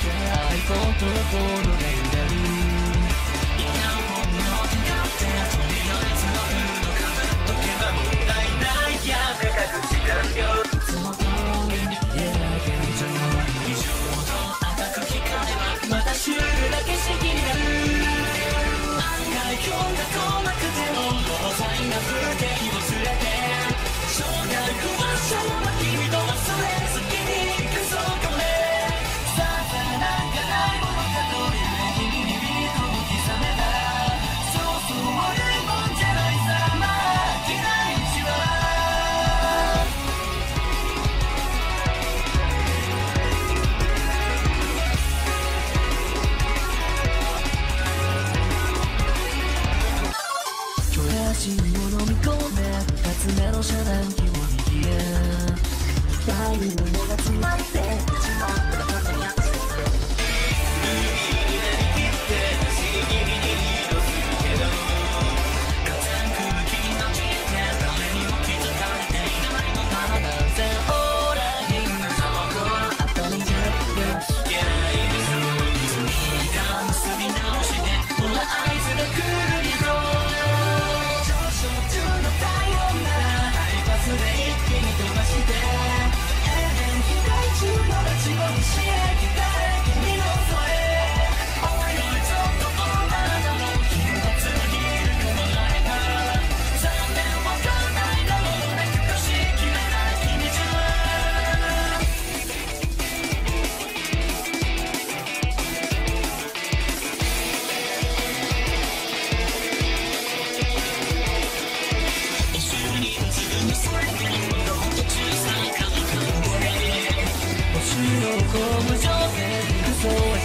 I thought of all the 愛の根が詰まってしまった「星を込む女性服装へ」